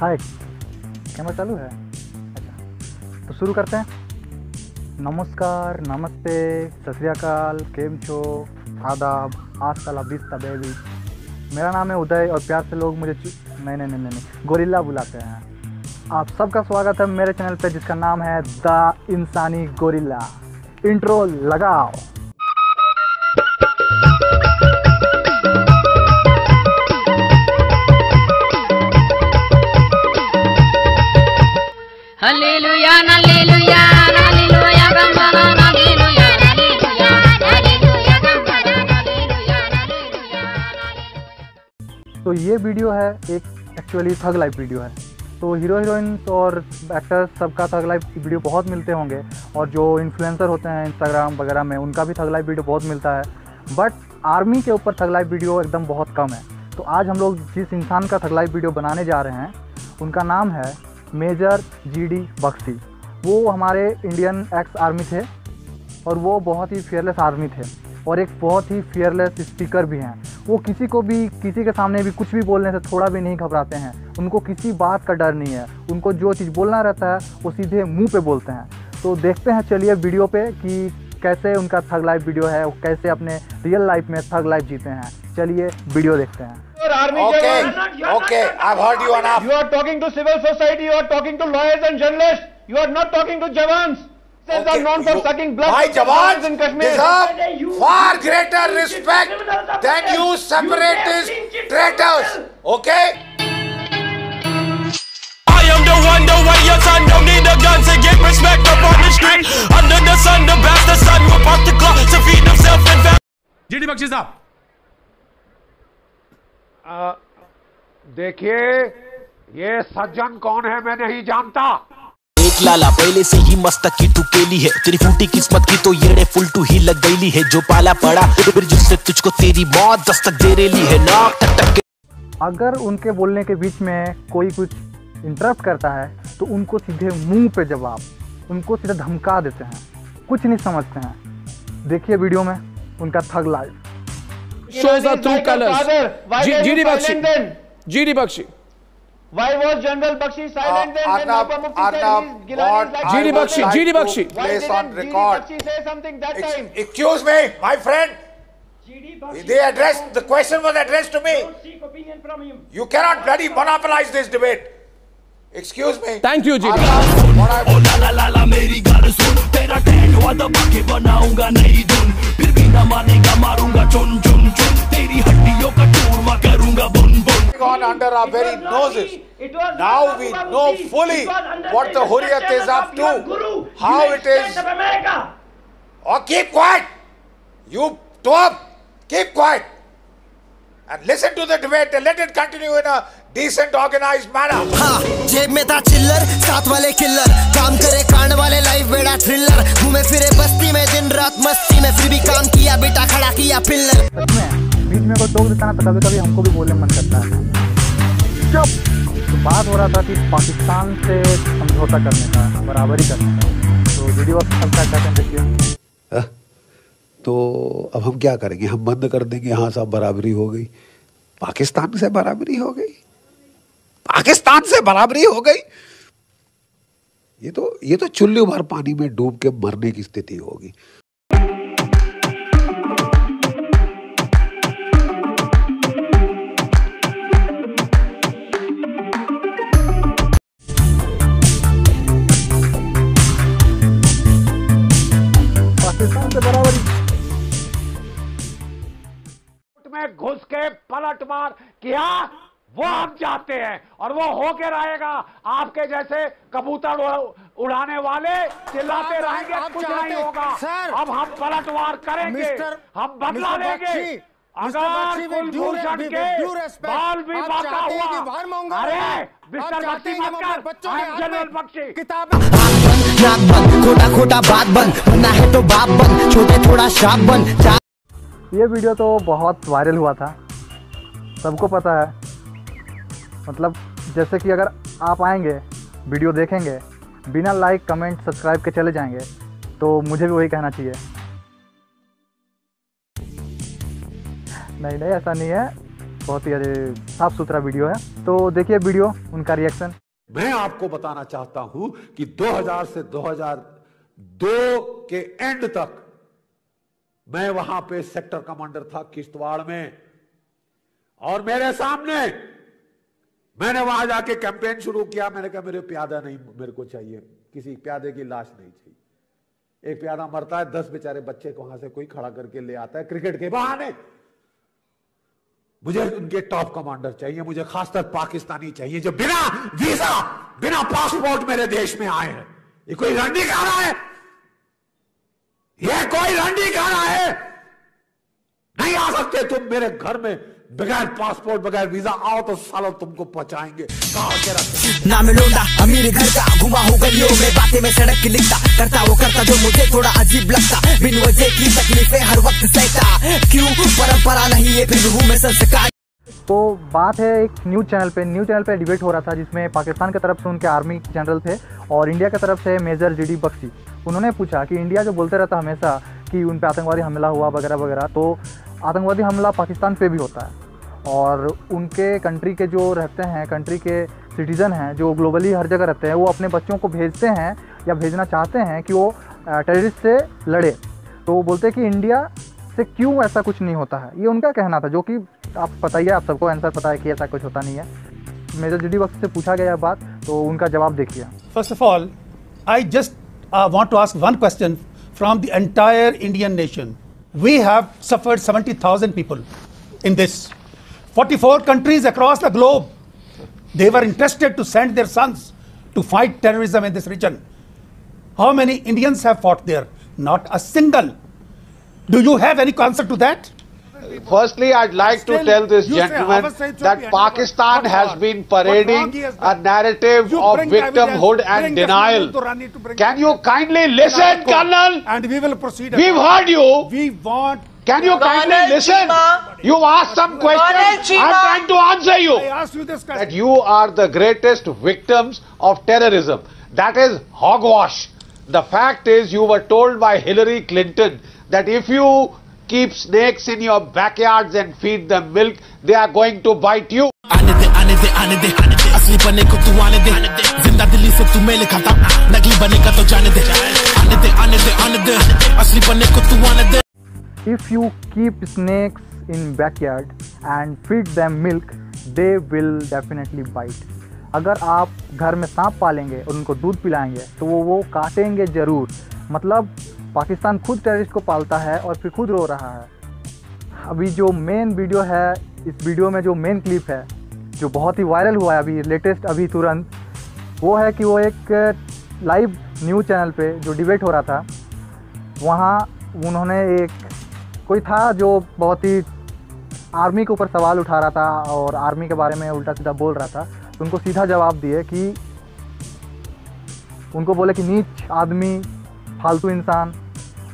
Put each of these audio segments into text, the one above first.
हाय camera चालू है? अच्छा। तो शुरू करते हैं। नमस्कार नमस्ते सत श्री अकाल केम छो? आदाब आज साला बीस बेबी मेरा नाम है उदय और प्यार से लोग मुझे नहीं नहीं नहीं नहीं, गोरिल्ला बुलाते हैं। आप सबका स्वागत है मेरे चैनल पे जिसका नाम है द इंसानी गोरिल्ला। इंट्रो लगाओ। तो ये वीडियो है एक एक्चुअली थग लाइफ वीडियो है। तो हीरो हीरोइंस और एक्टर्स सबका थग लाइफ वीडियो बहुत मिलते होंगे और जो इन्फ्लुएंसर होते हैं इंस्टाग्राम वगैरह में, उनका भी थग लाइफ वीडियो बहुत मिलता है। बट आर्मी के ऊपर थग लाइफ वीडियो एकदम बहुत कम है। तो आज हम लोग जिस इंसान का थग लाइफ वीडियो बनाने जा रहे हैं, उनका नाम है मेजर जी डी बख्शी। वो हमारे इंडियन एक्स आर्मी थे और वो बहुत ही फेयरलेस आर्मी थे और एक बहुत ही फेयरलेस स्पीकर भी हैं। वो किसी को भी, किसी के सामने भी कुछ भी बोलने से थोड़ा भी नहीं घबराते हैं। उनको किसी बात का डर नहीं है। उनको जो चीज़ बोलना रहता है, वो सीधे मुँह पे बोलते हैं। तो देखते हैं, चलिए वीडियो पे कि कैसे उनका थग लाइफ वीडियो है कैसे अपने रियल लाइफ में थग लाइफ जीते हैं। चलिए वीडियो देखते हैं। your army okay. general. Not, okay, I've heard you enough. You are talking to civil society, you are talking to lawyers and journalists. You are not talking to javans. They okay. are known for you, sucking blood. My Jawans in Kashmir. deserve far greater respect than you separatist traitors. Okay? I am the one, the way your son don't need a gun to get respect up on the street. Under the sun, the bastard son will pop the clock to feed himself and family. GD Bakshi देखिए ये सज्जन कौन है मैं नहीं जानता। एक लाला पहले से ही मस्तक की टुकेली है। तेरी फूटी किस्मत की तो येड़े फुल टू ही लग गईली है। जो पाला पड़ा फिर जिससे तुझको तेरी मौत दस्तक दे रेली है। नाक टक टक के अगर उनके बोलने के बीच में कोई कुछ इंटरप्ट करता है तो उनको सीधे मुँह पे जवाब उनको सीधे धमका देते हैं। कुछ नहीं समझते हैं। देखिए वीडियो में उनका thug life shows our true colors. GD Bakshi. silent then? GD Bakshi Why was General Bakshi silent then? when Arnab- said Arnab, like GD Bakshi, GD Bakshi. Why Place didn't on GD record. Bakshi say something that Ex- time? Excuse me, my friend. They addressed, the question was addressed to me. You cannot bloody monopolize this debate. Excuse me. Thank you, GD. Arnab, what I ओ लाला लाला मेरी गाल सुन तेरा stand हुआ दबा के बनाऊँगा नई धुन फिर भी ना मानेगा मारूँगा under our very noses. Now we know fully what the Hurriyat is up to, how it is. Oh, keep quiet! You up, keep quiet. And listen to the debate and let it continue in a decent, organized manner. हाँ जेब में था चिल्लर साथ वाले killer काम करे कांड वाले लाइफ बेड़ा थ्रिलर घूमे फिरे बस्ती में दिन रात मस्ती में फिर भी काम किया बेटा खड़ा किया पिल्लर बीच में कोई टोक देता ना तो कभी कभी हमको भी बोलने मन करता है तो बात हो रहा था कि पाकिस्तान से समझौता करने का, बराबरी करने का। तो वीडियो सब क्या हैं हाँ? तो अब हम क्या करेंगे? हम बंद कर देंगे। हाँ साहब, बराबरी हो गई। पाकिस्तान से बराबरी हो गई? पाकिस्तान से बराबरी हो गई? ये तो ये तो चुल्लू भर पानी में डूब के मरने की स्थिति होगी। घुस के पलटवार किया वो हम चाहते हैं और वो होके रहेगा। आपके जैसे कबूतर उड़ाने वाले चिल्लाते रहेंगे कुछ नहीं होगा। अब हम पलटवार करेंगे हम बदला लेंगे। अगर कुलभूषण के बाल भी बाका हुआ। अरे मिस्टर बख्शी मत कर आई जनरल बख्शी। बंद नाक बंद खोटा खोटा बात बंद। बनना है तो बाप बंद। छोटे थोड़ा शाप बंद। जा ये वीडियो तो बहुत वायरल हुआ था। सबको पता है। मतलब जैसे कि अगर आप आएँगे, वीडियो देखेंगे, बिना लाइक कमेंट सब्सक्राइब के चले जाएँगे तो मुझे भी वही कहना चाहिए। नहीं नहीं, ऐसा नहीं है। बहुत ही अरे साफ़ सुथरा वीडियो है। तो देखिए वीडियो, उनका रिएक्शन मैं आपको बताना चाहता हूँ कि 2000 से 2002 के एंड तक मैं वहाँ पे सेक्टर कमांडर था किश्तवाड़ में। और मेरे सामने मैंने वहाँ जाके कैंपेन शुरू किया। मैंने कहा, मेरे प्यादा नहीं, मेरे को चाहिए। किसी प्यादे की लाश नहीं चाहिए। एक प्यादा मरता है, दस बेचारे बच्चे को वहाँ से कोई खड़ा करके ले आता है क्रिकेट के बहाने। मुझे उनके टॉप कमांडर चाहिए, मुझे खासकर पाकिस्तानी चाहिए, जो बिना वीज़ा, बिना पासपोर्ट मेरे देश में आए हैं। ये कोई रणनी खाना है? ये कोई रणनी खाना है। नहीं आ सकते तुम मेरे घर में बगैर पासपोर्ट बगैर वीज़ा। आओ तो सालों तुमको पहुंचाएँगे। कहाँ के रखते लोंडा अमीर घर का घुमा हो गलियों में बातें में सड़क की लिखता। करता वो करता जो मुझे थोड़ा अजीब लगता। बिन वजह की तकलीफें हर वक्त सहता। क्यों? परंपरा नहीं है फिर भी हूँ मैं संस्कार। तो बात है एक न्यूज़ चैनल पे। न्यूज़ चैनल पे डिबेट हो रहा था जिसमें पाकिस्तान की तरफ़ से उनके आर्मी जनरल थे और इंडिया की तरफ़ से मेजर जी डी बख्शी उन्होंने पूछा कि इंडिया जो बोलते रहता हमेशा कि उन पर आतंकवादी हमला हुआ वगैरह वगैरह तो आतंकवादी हमला पाकिस्तान पे भी होता है और उनके कंट्री के जो रहते हैं कंट्री के सिटीज़न हैं जो ग्लोबली हर जगह रहते हैं वो अपने बच्चों को भेजते हैं या भेजना चाहते हैं कि वो टेररिस्ट से लड़े तो वो बोलते हैं कि इंडिया से क्यों ऐसा कुछ नहीं होता है ये उनका कहना था जो कि आप पता बताइए आप सबको आंसर पता है कि ऐसा कुछ होता नहीं है मेजर जी डी वक्त से पूछा गया बात तो उनका जवाब देखिए first of all I just uh, want to ask one question from the entire Indian nation. We have suffered 70,000 people in this. 44 countries across the globe, they were interested to send their sons to fight terrorism in this region. How many Indians have fought there? Not a single. Do you have any answer to that? Firstly, I'd like to tell this gentleman our side should that Pakistan has been parading has a narrative You of victimhood and denial. Ismail Durrani to bring Can you kindly listen, court. Colonel? And we will proceed. We've accordingly. heard you. We want. Can you kindly listen? Chima. You asked some questions. I'm trying to answer you. I asked you this That you are the greatest victims of terrorism. That is hogwash. The fact is, you were told by Hillary Clinton that if you keep snakes in your backyards and feed them milk, they are going to bite you. असली बने को तू आने दे ज़िंदा दिल्ली से तू mail खाता नकली बने का तो जाने दे आने दे आने दे आने दे असली बने को तू आने दे if you keep snakes in backyard and feed them milk they will definitely bite अगर आप घर में सांप पालेंगे और उनको दूध पिलाएँगे तो वो वो काटेंगे ज़रूर मतलब पाकिस्तान खुद टेररिस्ट को पालता है और फिर खुद रो रहा है। अभी जो मेन वीडियो है, इस वीडियो में जो मेन क्लिप है, जो बहुत ही वायरल हुआ है अभी लेटेस्ट अभी तुरंत, वो है कि वो एक लाइव न्यूज़ चैनल पे जो डिबेट हो रहा था, वहाँ उन्होंने एक, कोई था जो बहुत ही आर्मी के ऊपर सवाल उठा रहा था और आर्मी के बारे में उल्टा सीधा बोल रहा था तो उनको सीधा जवाब दिए कि, उनको बोले कि नीच आदमी, फालतू इंसान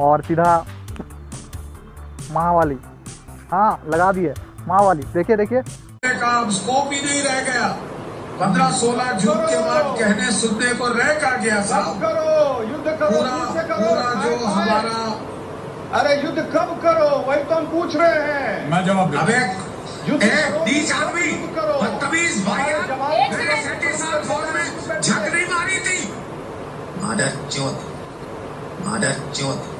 और सीधा महावाली। हाँ लगा दिए महावाली। देखिए देखिए। का स्कोप ही नहीं रह गया। पंद्रह सोलह जून के बाद कहने सुनने को रह का गया साहब? करो। युद्ध करो पूरा करो। पूरा जो हमारा अरे युद्ध कब करो? वही तो हम पूछ रहे हैं। मैं जवाब अब एक युद्ध एक करो, नीच आदमी। बदतमीज भाई। जवाब में झकड़ी मारी थी। मादर चौथ मादर चौथ।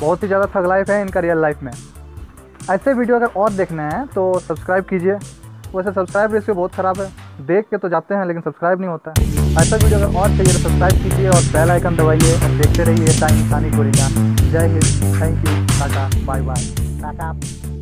बहुत ही ज़्यादा थग लाइफ है इनका रियल लाइफ में ऐसे वीडियो अगर और देखने हैं तो सब्सक्राइब कीजिए वैसे सब्सक्राइब रेशियो बहुत ख़राब है देख के तो जाते हैं, लेकिन सब्सक्राइब नहीं होता। है ऐसा वीडियो अगर और चाहिए तो सब्सक्राइब कीजिए और बेल आइकन दबाइए और देखते रहिए टाइम इंसानी कोरिया जय Hind thank you tata bye bye tata.